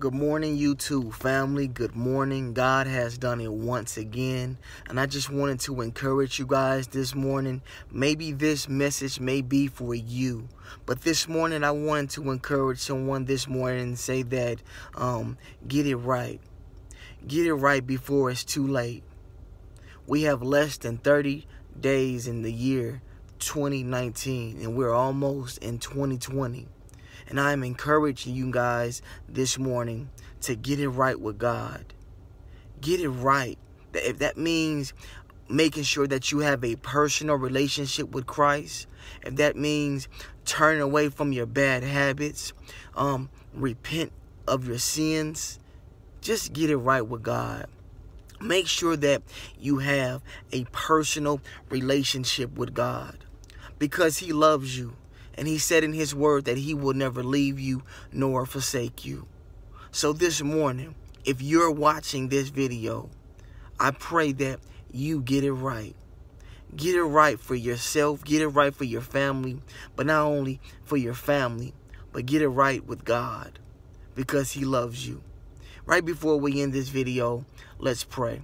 Good morning, YouTube family. Good morning. God has done it once again. And I just wanted to encourage you guys this morning. Maybe this message may be for you. But this morning, I wanted to encourage someone this morning and say that um, get it right. Get it right before it's too late. We have less than 30 days in the year 2019, and we're almost in 2020. And I am encouraging you guys this morning to get it right with God. Get it right. If that means making sure that you have a personal relationship with Christ, if that means turning away from your bad habits, um, repent of your sins, just get it right with God. Make sure that you have a personal relationship with God because He loves you. And he said in his word that he will never leave you nor forsake you. So this morning, if you're watching this video, I pray that you get it right. Get it right for yourself. Get it right for your family. But not only for your family, but get it right with God because he loves you. Right before we end this video, let's pray.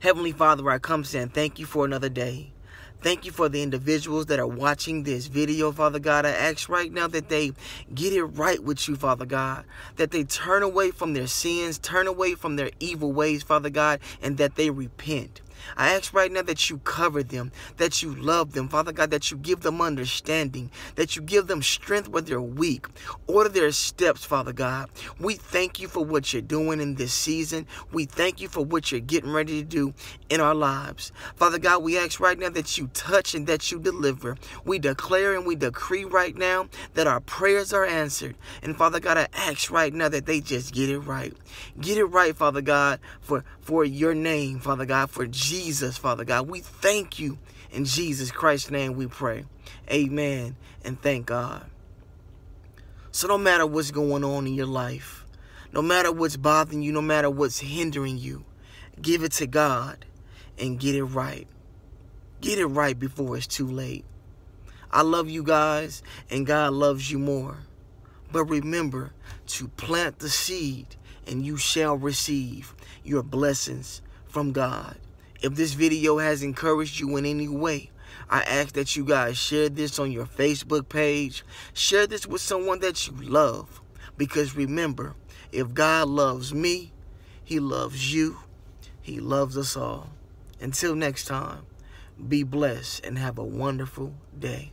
Heavenly Father, I come saying thank you for another day. Thank you for the individuals that are watching this video, Father God. I ask right now that they get it right with you, Father God. That they turn away from their sins, turn away from their evil ways, Father God, and that they repent. I ask right now that you cover them, that you love them, Father God, that you give them understanding, that you give them strength where they're weak. Order their steps, Father God. We thank you for what you're doing in this season. We thank you for what you're getting ready to do in our lives. Father God, we ask right now that you touch and that you deliver. We declare and we decree right now that our prayers are answered. And Father God, I ask right now that they just get it right. Get it right, Father God, for, for your name, Father God, for Jesus Jesus, Father God. We thank you. In Jesus Christ's name we pray. Amen. And thank God. So no matter what's going on in your life, no matter what's bothering you, no matter what's hindering you, give it to God and get it right. Get it right before it's too late. I love you guys and God loves you more. But remember to plant the seed and you shall receive your blessings from God. If this video has encouraged you in any way, I ask that you guys share this on your Facebook page. Share this with someone that you love. Because remember, if God loves me, he loves you. He loves us all. Until next time, be blessed and have a wonderful day.